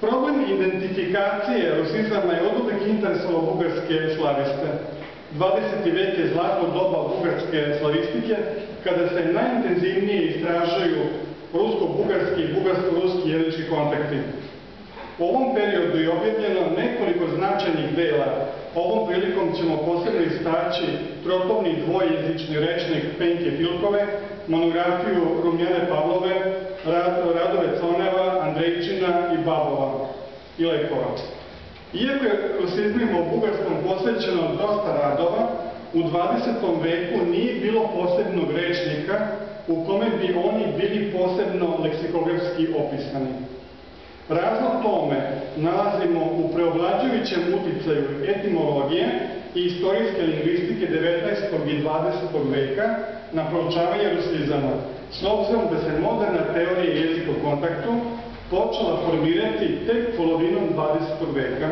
Problem identifikacije rusizama je od uvek interesovao bugarske slaviste. 20. vek je zlatno doba bugarske slavistike, kada se najintenzivnije istražuju rusko-bugarski i bugarsko-ruski jezički kontakti. U ovom periodu je objavljeno nekoliko značajnih dela. Ovom prilikom ćemo posebno istaći trotovni dvojezični rečnik Penke Filkove, monografiju Rumjane Pavlove, Andrejčina i Babova i Lekova. Iako je u Bugarskom posvećeno dosta radova, u 20. veku nije bilo posebnog rečnika u kome bi oni bili posebno leksikografski opisani. Razlog tome nalazimo u preoblađujućem uticaju etimologije i istorijske lingvistike 19. i 20. veka na proučavanje rusizama, s obzirom da se moderna teorija jezika u kontaktu počela formirati tek polovinom 20. veka.